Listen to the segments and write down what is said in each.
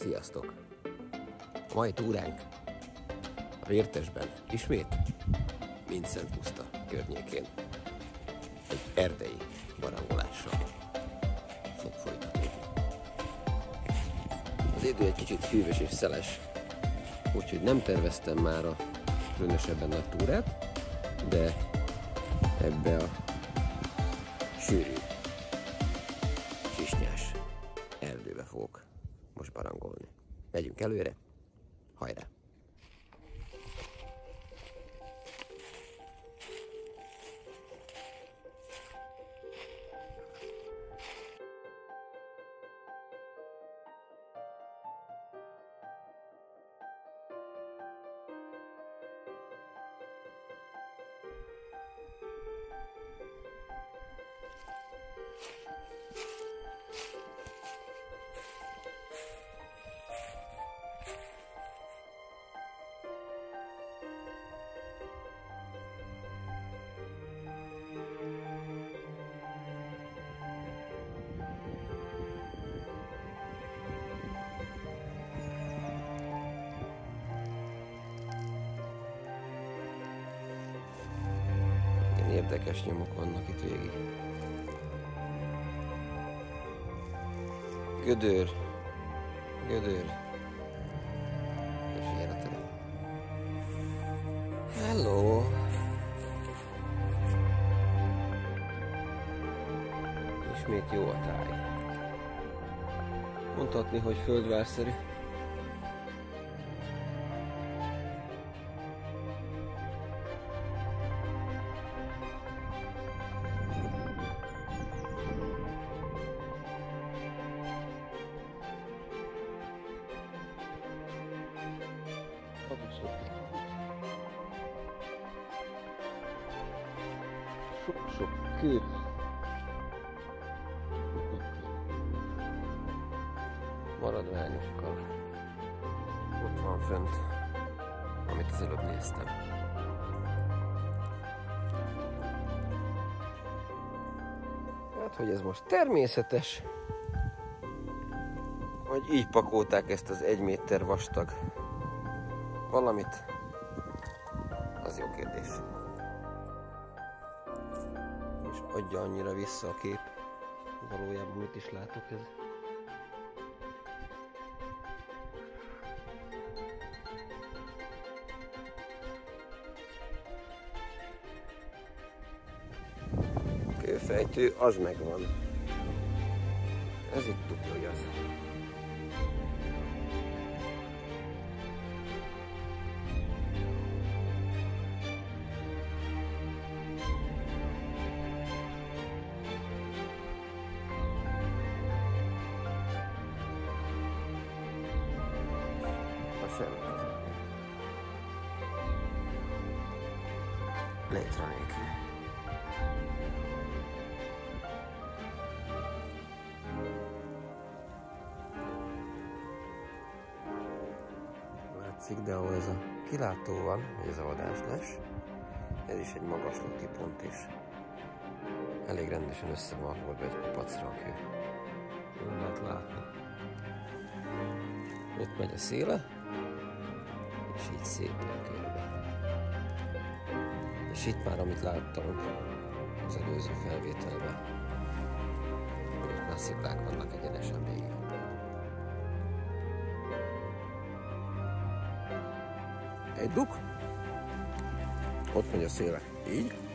Sziasztok! A mai túránk a Vértesben ismét Vincent Puszta környékén egy erdei barangolással fog folytatódni. Az idő egy kicsit hűvös és szeles, úgyhogy nem terveztem már a különösebben nagy túrát, de ebbe a sűrű, sisnyás erdőbe fogok most barangolni. Megyünk előre, hajrá! Érdekes nyomok vannak itt végig. Gödör, gödör, és terem. Hello! Ismét jó a táj. Mondhatni, hogy földvárszerű. Sok-sok kő. Maradványokkal. Ott van fönt, amit az előbb néztem. Hát, hogy ez most természetes, hogy így pakolták ezt az egy méter vastag valamit, az jó kérdés. És adja annyira vissza a kép, valójában mit is látok ez. Kőfejtő, az megvan. Ez itt tudja, hogy az. A semmi között. Létre nélkül. Látszik, de ahol ez a kilátó van, ez a vadászlás, ez is egy magaslati pont is. Elég rendesen össze van hordva egy kupacra a kő. Nem lehet látni. Ott megy a széle, és így szépen körbe. És itt már, amit láttam az előző felvételben, hogy már sziklák vannak egyenesen végig. Egy duk, ott megy a széle, így.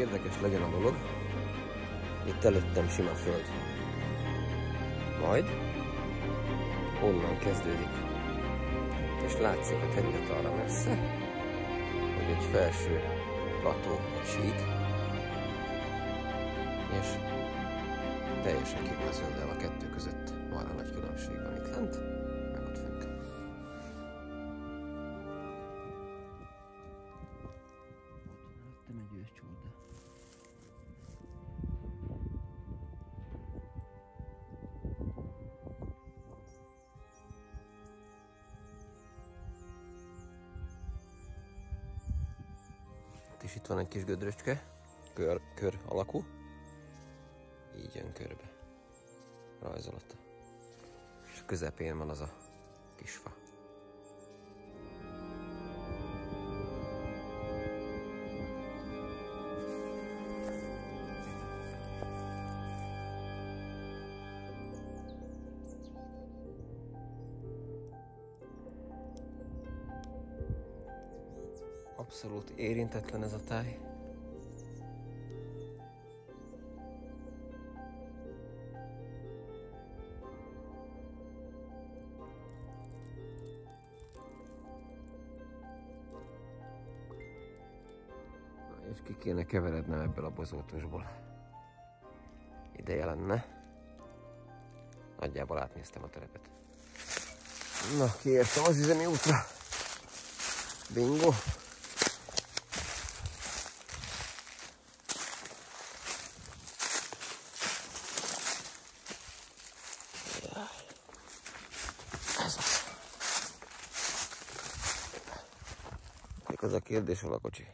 Érdekes legyen a dolog. Itt előttem sima föld. Majd onnan kezdődik. És látszik a terület arra messze, hogy egy felső plató, egy sík, és teljesen ki van zöldel a kettő között arra nagy különbség van itt lent, És itt van egy kis gödröcske, kör, kör alakú. Így jön körbe. Rajzolata. És a közepén van az a kis fa. Abszolút érintetlen ez a táj. És ki kéne keverednem ebből a bozótosból. Ideje lenne. Nagyjából átnéztem a terepet. Na, kiértem az üzemi útra. Bingo. Az. Mik az a kérdés, hol a kocsi?